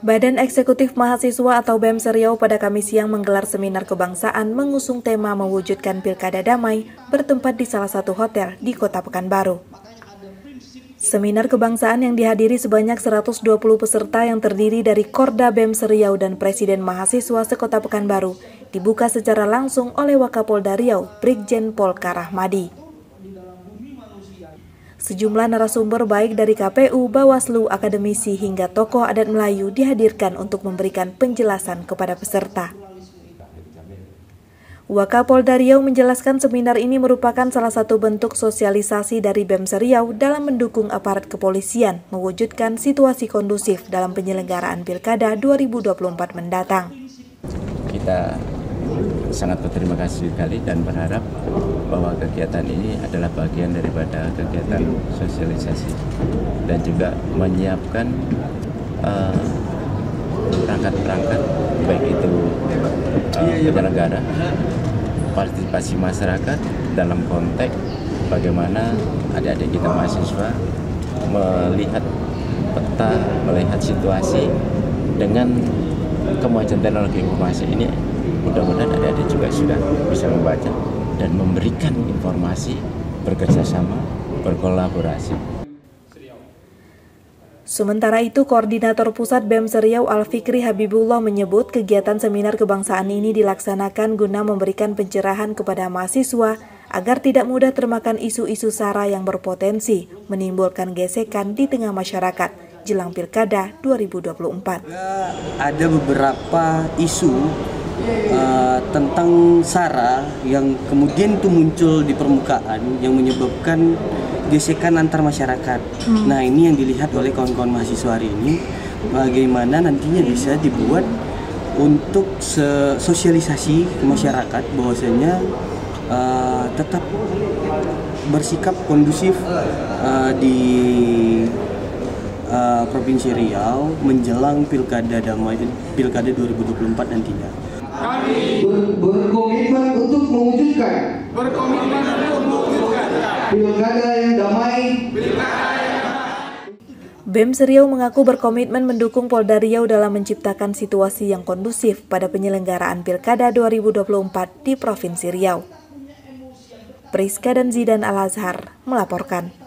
Badan Eksekutif Mahasiswa atau BEM Seriau pada Kamis siang menggelar seminar kebangsaan mengusung tema mewujudkan pilkada damai bertempat di salah satu hotel di Kota Pekanbaru. Seminar kebangsaan yang dihadiri sebanyak 120 peserta yang terdiri dari Korda BEM Seriau dan Presiden Mahasiswa Sekota Pekanbaru dibuka secara langsung oleh Wakapolda Riau, Brigjen Polka Rahmadi. Sejumlah narasumber baik dari KPU, Bawaslu, akademisi hingga tokoh adat Melayu dihadirkan untuk memberikan penjelasan kepada peserta. Wakapolda Riau menjelaskan seminar ini merupakan salah satu bentuk sosialisasi dari BEM Seriau dalam mendukung aparat kepolisian mewujudkan situasi kondusif dalam penyelenggaraan Pilkada 2024 mendatang. Kita sangat berterima kasih sekali dan berharap bahwa kegiatan ini adalah bagian daripada kegiatan sosialisasi dan juga menyiapkan uh, perangkat-perangkat baik itu uh, penyelenggara partisipasi masyarakat dalam konteks bagaimana adik-adik kita mahasiswa melihat peta, melihat situasi dengan kemajuan teknologi informasi ini mudah-mudahan adik-adik juga sudah bisa membaca dan memberikan informasi bekerjasama berkolaborasi Sementara itu, Koordinator Pusat BEM Seriau Al-Fikri Habibullah menyebut kegiatan seminar kebangsaan ini dilaksanakan guna memberikan pencerahan kepada mahasiswa agar tidak mudah termakan isu-isu SARA yang berpotensi menimbulkan gesekan di tengah masyarakat jelang Pilkada 2024. Ada beberapa isu uh, tentang SARA yang kemudian itu muncul di permukaan yang menyebabkan gesekan antar masyarakat. Hmm. Nah ini yang dilihat oleh kawan-kawan mahasiswa hari ini bagaimana nantinya bisa dibuat untuk sosialisasi ke masyarakat bahwasanya uh, tetap bersikap kondusif uh, di uh, Provinsi Riau menjelang Pilkada Damai Pilkada 2024 nantinya kami ber berkomitmen untuk mewujudkan berkomitmen untuk mewujudkan pilkada yang damai BEM Seriau mengaku berkomitmen mendukung Polda Riau dalam menciptakan situasi yang kondusif pada penyelenggaraan Pilkada 2024 di Provinsi Riau. Priska dan Zidan Al-Azhar melaporkan.